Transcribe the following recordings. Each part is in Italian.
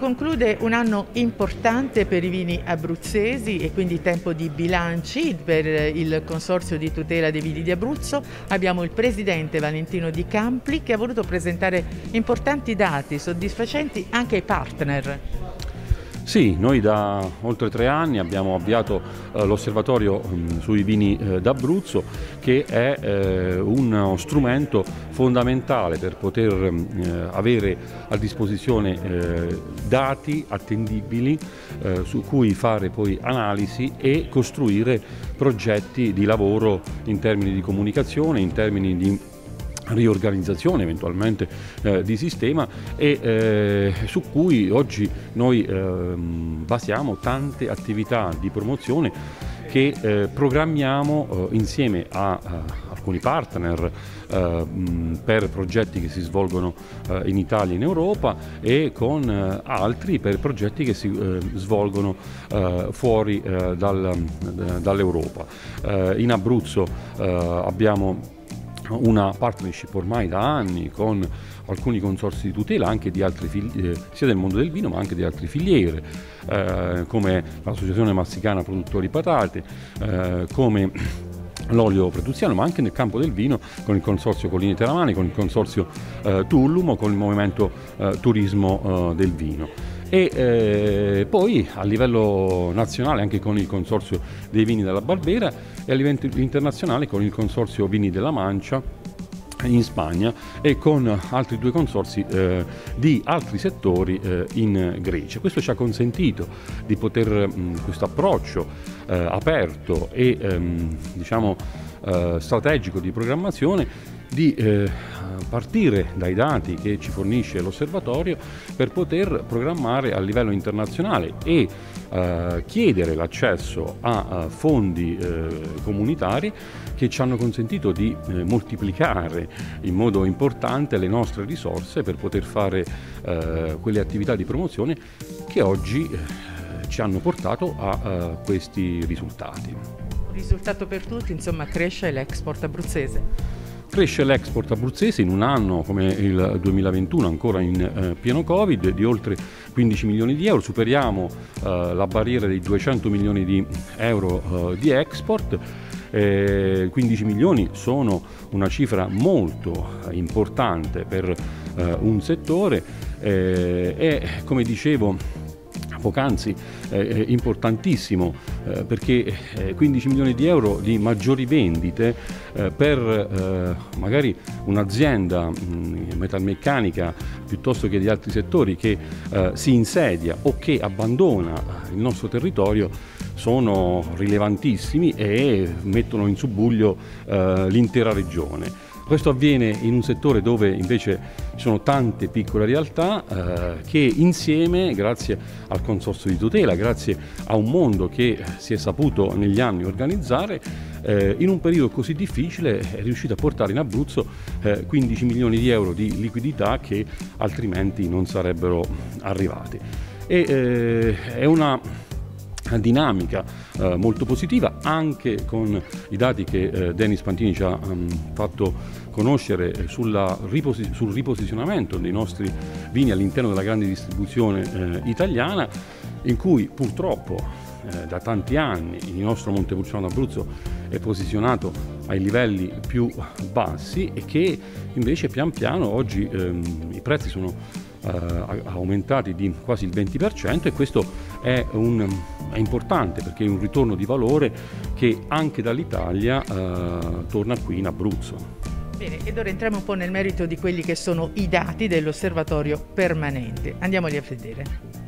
conclude un anno importante per i vini abruzzesi e quindi tempo di bilanci per il Consorzio di tutela dei vini di Abruzzo. Abbiamo il presidente Valentino Di Campli che ha voluto presentare importanti dati soddisfacenti anche ai partner. Sì, noi da oltre tre anni abbiamo avviato eh, l'osservatorio mh, sui vini eh, d'Abruzzo che è eh, uno strumento fondamentale per poter mh, avere a disposizione eh, dati attendibili eh, su cui fare poi analisi e costruire progetti di lavoro in termini di comunicazione, in termini di riorganizzazione eventualmente eh, di sistema e eh, su cui oggi noi eh, basiamo tante attività di promozione che eh, programmiamo eh, insieme a, a, alcuni partner eh, per progetti che si svolgono in Italia e in Europa e con altri per progetti che si svolgono fuori dal, dall'Europa. in Abruzzo abbiamo una partnership ormai da anni con alcuni consorsi di tutela anche di altri eh, sia del mondo del vino ma anche di altre filiere eh, come l'associazione massicana produttori patate eh, come l'olio pretuziano, ma anche nel campo del vino con il consorzio Colline Teramani, con il consorzio eh, Tullum, con il movimento eh, Turismo eh, del Vino e eh, poi a livello nazionale anche con il consorzio dei vini della Barbera e a livello internazionale con il consorzio Vini della Mancia in Spagna e con altri due consorsi eh, di altri settori eh, in Grecia. Questo ci ha consentito di poter, mh, questo approccio eh, aperto e ehm, diciamo, eh, strategico di programmazione di eh, partire dai dati che ci fornisce l'osservatorio per poter programmare a livello internazionale e eh, chiedere l'accesso a, a fondi eh, comunitari che ci hanno consentito di eh, moltiplicare in modo importante le nostre risorse per poter fare eh, quelle attività di promozione che oggi eh, ci hanno portato a questi risultati. Risultato per tutti, insomma, cresce l'export abruzzese. Cresce l'export abruzzese in un anno come il 2021, ancora in eh, pieno Covid, di oltre 15 milioni di euro, superiamo eh, la barriera dei 200 milioni di euro eh, di export. 15 milioni sono una cifra molto eh, importante per eh, un settore eh, e come dicevo poc'anzi eh, eh, importantissimo eh, perché 15 eh, milioni di euro di maggiori vendite eh, per eh, magari un'azienda mm, metalmeccanica piuttosto che di altri settori che si insedia o che abbandona il nostro territorio sono rilevantissimi e mettono in subbuglio l'intera regione. Questo avviene in un settore dove invece ci sono tante piccole realtà eh, che insieme, grazie al consorzio di tutela, grazie a un mondo che si è saputo negli anni organizzare, eh, in un periodo così difficile è riuscito a portare in Abruzzo eh, 15 milioni di euro di liquidità che altrimenti non sarebbero arrivati. E, eh, è una dinamica eh, molto positiva anche con i dati che eh, Denis Pantini ci ha um, fatto conoscere riposi- sul riposizionamento dei nostri vini all'interno della grande distribuzione eh, italiana in cui purtroppo eh, da tanti anni il nostro Montepulciano d'Abruzzo è posizionato ai livelli più bassi e che invece pian piano oggi ehm, i prezzi sono eh, aumentati di quasi il 20% e questo è, un, è, importante perché è un ritorno di valore che anche dall'Italia eh, torna qui in Abruzzo. Bene, ed ora entriamo un po' nel merito di quelli che sono i dati dell'osservatorio permanente. Andiamoli a vedere.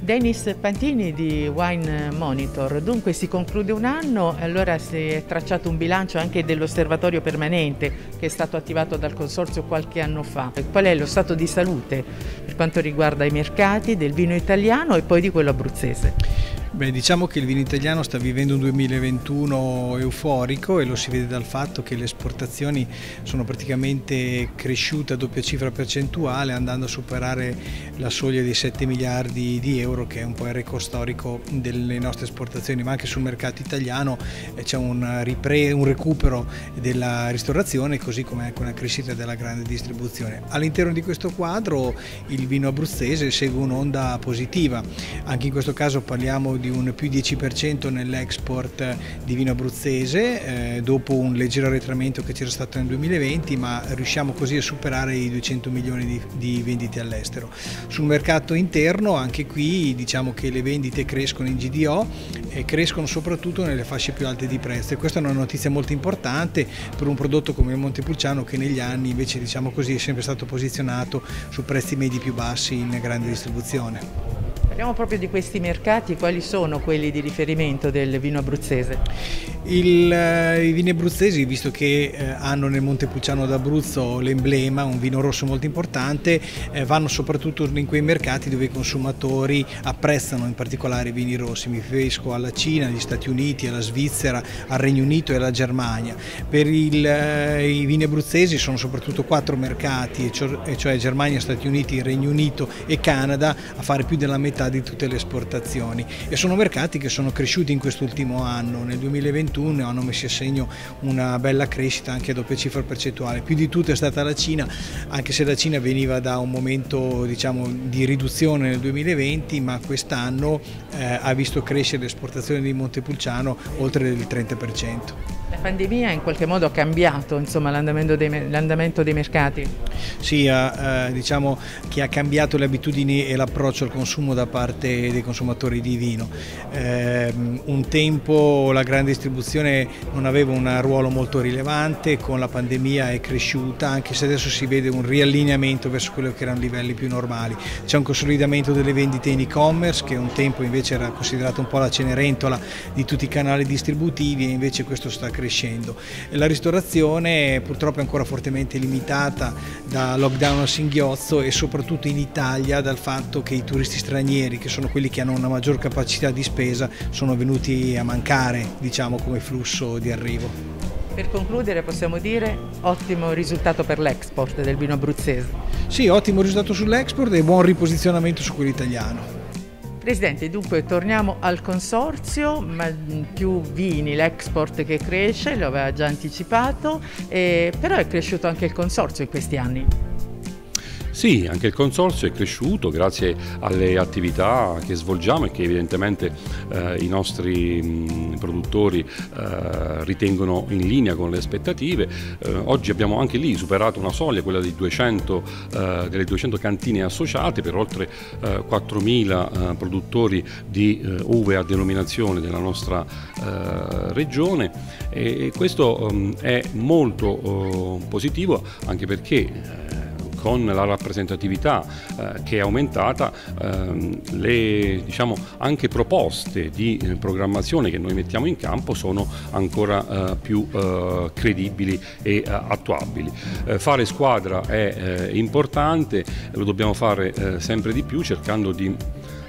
Denis Pantini di Wine Monitor, dunque si conclude un anno, allora si è tracciato un bilancio anche dell'osservatorio permanente che è stato attivato dal consorzio qualche anno fa. Qual è lo stato di salute per quanto riguarda i mercati del vino italiano e poi di quello abruzzese? Beh, diciamo che il vino italiano sta vivendo un 2021 euforico e lo si vede dal fatto che le esportazioni sono praticamente cresciute a doppia cifra percentuale andando a superare la soglia dei 7 miliardi di euro che è un po' il record storico delle nostre esportazioni, ma anche sul mercato italiano eh, c'è un, un recupero della ristorazione così come anche una crescita della grande distribuzione. All'interno di questo quadro il vino abruzzese segue un'onda positiva, anche in questo caso parliamo di di un più 10% nell'export di vino abruzzese eh, dopo un leggero arretramento che c'era stato nel 2020 ma riusciamo così a superare i 200 milioni di, di vendite all'estero. Sul mercato interno anche qui diciamo che le vendite crescono in GDO e crescono soprattutto nelle fasce più alte di prezzo e questa è una notizia molto importante per un prodotto come il Montepulciano che negli anni invece diciamo così è sempre stato posizionato su prezzi medi più bassi in grande distribuzione. Parliamo proprio di questi mercati, quali sono quelli di riferimento del vino abruzzese? Il, eh, I vini abruzzesi, visto che eh, hanno nel Montepulciano d'Abruzzo l'emblema, un vino rosso molto importante, eh, vanno soprattutto in quei mercati dove i consumatori apprezzano in particolare i vini rossi. Mi riferisco alla Cina, agli Stati Uniti, alla Svizzera, al Regno Unito e alla Germania. Per il, i vini abruzzesi sono soprattutto quattro mercati, cioè Germania, Stati Uniti, Regno Unito e Canada, a fare più della metà di tutte le esportazioni. E sono mercati che sono cresciuti in quest'ultimo anno, nel 2021 hanno messo a segno una bella crescita anche a doppia cifra percentuale, più di tutto è stata la Cina, anche se la Cina veniva da un momento diciamo, di riduzione nel 2020 ma quest'anno eh, ha visto crescere l'esportazione di Montepulciano oltre il 30%. La pandemia in qualche modo ha cambiato l'andamento dei, dei, mercati? Sì, eh, diciamo che ha cambiato le abitudini e l'approccio al consumo da parte dei consumatori di vino. Eh, un tempo la grande distribuzione non aveva un ruolo molto rilevante, con la pandemia è cresciuta, anche se adesso si vede un riallineamento verso quello che erano livelli più normali. C'è un consolidamento delle vendite in e-commerce che un tempo invece era considerato un po' la cenerentola di tutti i canali distributivi e invece questo sta crescendo. La ristorazione purtroppo è ancora fortemente limitata da lockdown a singhiozzo e soprattutto in Italia dal fatto che i turisti stranieri, che sono quelli che hanno una maggior capacità di spesa, sono venuti a mancare diciamo, come flusso di arrivo. Per concludere possiamo dire ottimo risultato per l'export del vino abruzzese. Sì, ottimo risultato sull'export e buon riposizionamento su quello italiano. Presidente, dunque torniamo al consorzio, ma più vini, l'export che cresce, lo aveva già anticipato, eh, però è cresciuto anche il consorzio in questi anni. Sì, anche il consorzio è cresciuto grazie alle attività che svolgiamo e che evidentemente eh, i nostri mh, produttori eh, ritengono in linea con le aspettative. Eh, oggi abbiamo anche lì superato una soglia, quella 200, eh, delle 200 cantine associate per oltre 4.000 eh, produttori di eh, uve a denominazione della nostra regione e questo mh, è molto oh, positivo anche perché con la rappresentatività eh, che è aumentata, ehm, le diciamo, anche proposte di eh, programmazione che noi mettiamo in campo sono ancora eh, più eh, credibili e eh, attuabili. Fare squadra è importante, lo dobbiamo fare sempre di più cercando di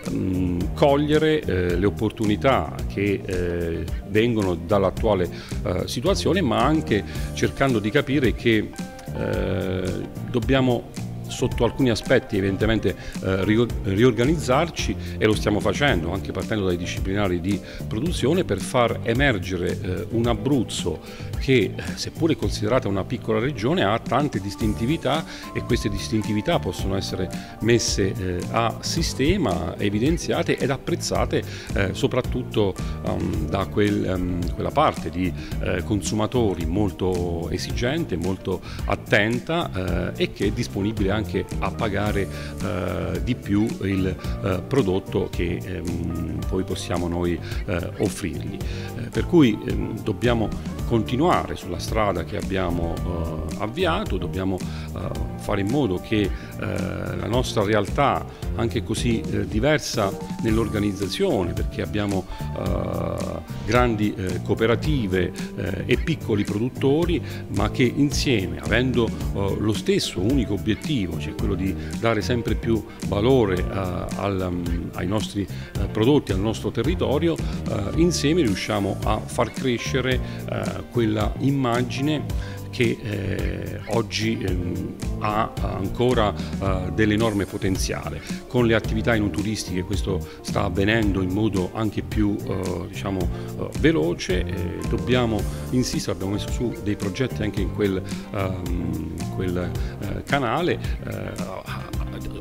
mm, cogliere eh, le opportunità che eh, vengono dall'attuale eh, situazione ma anche cercando di capire che eh, dobbiamo sotto alcuni aspetti evidentemente eh, riorganizzarci e lo stiamo facendo anche partendo dai disciplinari di produzione per far emergere eh, un Abruzzo che seppure considerata una piccola regione ha tante distintività e queste distintività possono essere messe eh, a sistema, evidenziate ed apprezzate eh, soprattutto um, da quel, um, quella parte di eh, consumatori molto esigente, molto attenta eh, e che è disponibile anche a pagare eh, di più il eh, prodotto che ehm, poi possiamo noi offrirgli. per cui ehm, dobbiamo continuare sulla strada che abbiamo eh, avviato, dobbiamo eh, fare in modo che eh, la nostra realtà, anche così eh, diversa nell'organizzazione, perché abbiamo eh, grandi eh, cooperative e piccoli produttori, ma che insieme, avendo lo stesso unico obiettivo, cioè quello di dare sempre più valore al, um, ai nostri prodotti, al nostro territorio, insieme riusciamo a far crescere quella immagine che eh, oggi eh, ha ancora eh, dell'enorme potenziale. Con le attività enonturistiche questo sta avvenendo in modo anche più eh, diciamo, eh, veloce, dobbiamo insistere, abbiamo messo su dei progetti anche in quel, ehm, quel eh, canale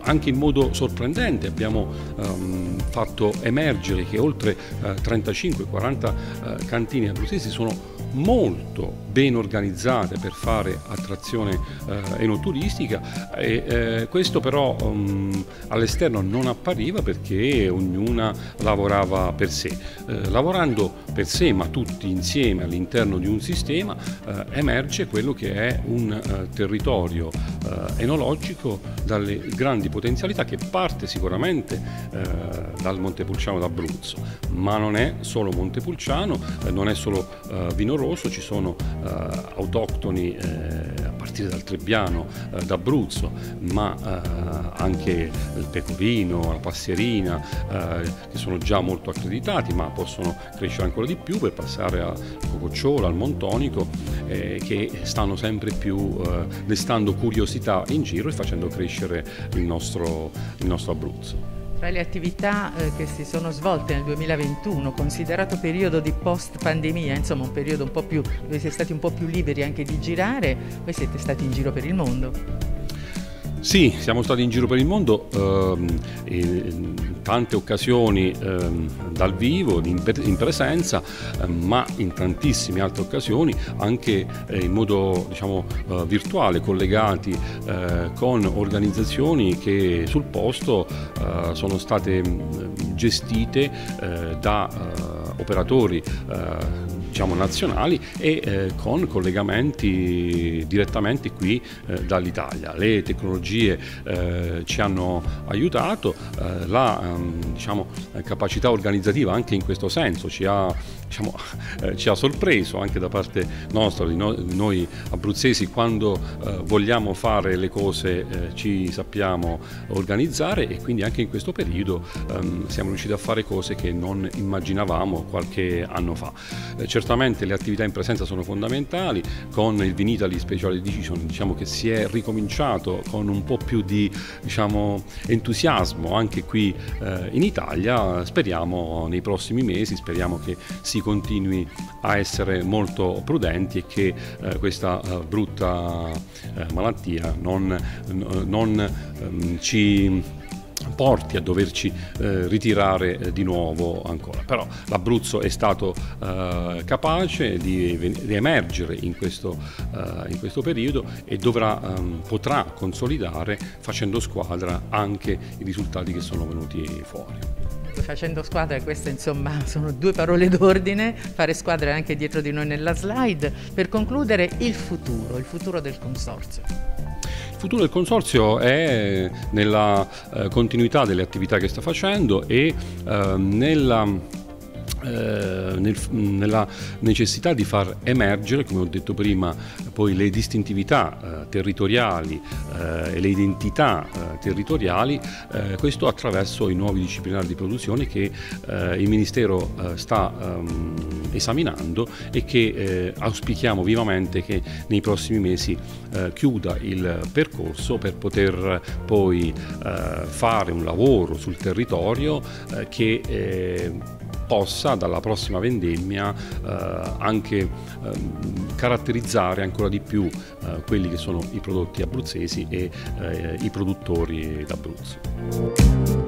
anche in modo sorprendente abbiamo um, fatto emergere che oltre uh, 35-40 uh, cantine abruzzesi sono molto ben organizzate per fare attrazione eh, enoturistica e eh, questo però um, all'esterno non appariva perché ognuna lavorava per sé. Eh, lavorando per sé ma tutti insieme all'interno di un sistema eh, emerge quello che è un eh, territorio eh, enologico dalle grandi potenzialità che parte sicuramente dal Montepulciano d'Abruzzo ma non è solo Montepulciano, non è solo vino rosso, ci sono eh, autoctoni eh, a partire dal Trebbiano eh, d'Abruzzo, ma anche il pecorino, la passierina, che sono già molto accreditati, ma possono crescere ancora di più per passare al Cococciola, al Montonico, che stanno sempre più destando curiosità in giro e facendo crescere il nostro, il nostro Abruzzo. Tra le attività eh, che si sono svolte nel 2021, considerato periodo di post pandemia, insomma un periodo un po' più, dove siete stati un po' più liberi anche di girare, voi siete stati in giro per il mondo. Sì, siamo stati in giro per il mondo ehm, in tante occasioni ehm, dal vivo, in, in presenza, ehm, ma in tantissime altre occasioni anche eh, in modo diciamo, eh, virtuale, collegati eh, con organizzazioni che sul posto eh, sono state gestite eh, da eh, operatori diciamo, nazionali e eh, con collegamenti direttamente qui eh, dall'Italia. Le tecnologie eh, ci hanno aiutato, eh, la ehm, diciamo, capacità organizzativa anche in questo senso ci ha, diciamo, eh, ci ha sorpreso anche da parte nostra, di, no, di noi abruzzesi, quando eh, vogliamo fare le cose ci sappiamo organizzare e quindi anche in questo periodo ehm, siamo riusciti a fare cose che non immaginavamo qualche anno fa certamente le attività in presenza sono fondamentali, con il Vinitali Special Edition diciamo che si è ricominciato con un po' più di diciamo, entusiasmo anche qui eh, in Italia, speriamo nei prossimi mesi, speriamo che si continui a essere molto prudenti e che eh, questa eh, brutta eh, malattia non, non ehm, ci porti a doverci eh, ritirare eh, di nuovo ancora. Però l'Abruzzo è stato eh, capace di, di, emergere in questo, eh, in questo periodo e dovrà, ehm, potrà consolidare facendo squadra anche i risultati che sono venuti fuori facendo squadra, queste insomma sono due parole d'ordine, fare squadra anche dietro di noi nella slide, per concludere il futuro, il futuro del consorzio. Futuro del Consorzio è nella eh, continuità delle attività che sta facendo e eh, nella nel, nella necessità di far emergere, come ho detto prima, poi le distintività eh, territoriali eh, e le identità eh, territoriali, eh, questo attraverso i nuovi disciplinari di produzione che eh, il Ministero sta ehm, esaminando e che auspichiamo vivamente che nei prossimi mesi chiuda il percorso per poter poi fare un lavoro sul territorio che possa dalla prossima vendemmia eh, anche eh, caratterizzare ancora di più eh, quelli che sono i prodotti abruzzesi e eh, i produttori d'Abruzzo.